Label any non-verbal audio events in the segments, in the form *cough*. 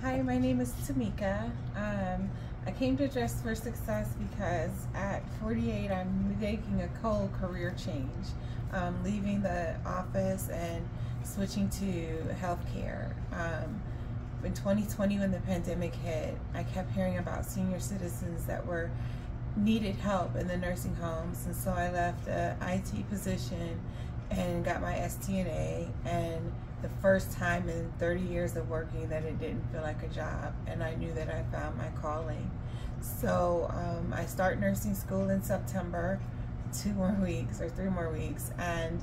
Hi, my name is Tamika. Um, I came to Dress for Success because at 48 I'm making a cold career change, um, leaving the office and switching to healthcare. Um, in 2020 when the pandemic hit, I kept hearing about senior citizens that were needed help in the nursing homes and so I left a IT position and got my STNA and the first time in 30 years of working that it didn't feel like a job and I knew that I found my calling. So um, I start nursing school in September, two more *laughs* weeks or three more weeks and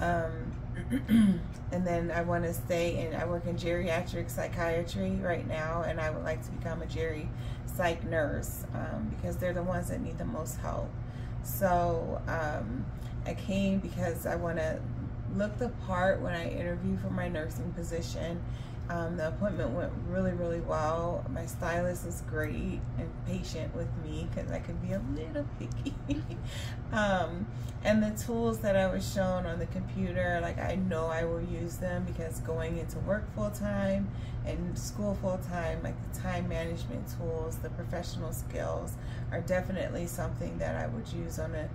um, *clears throat* and then I want to stay and I work in geriatric psychiatry right now and I would like to become a geri psych nurse um, because they're the ones that need the most help. So um, I came because I want to look the part when I interview for my nursing position. Um, the appointment went really, really well. My stylist was great and patient with me because I could be a little picky. *laughs* um, and the tools that I was shown on the computer, like I know I will use them because going into work full time and school full time, like the time management tools, the professional skills are definitely something that I would use on a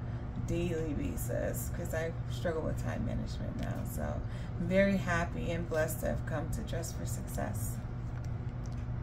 daily basis because I struggle with time management now. So I'm very happy and blessed to have come to Dress for Success.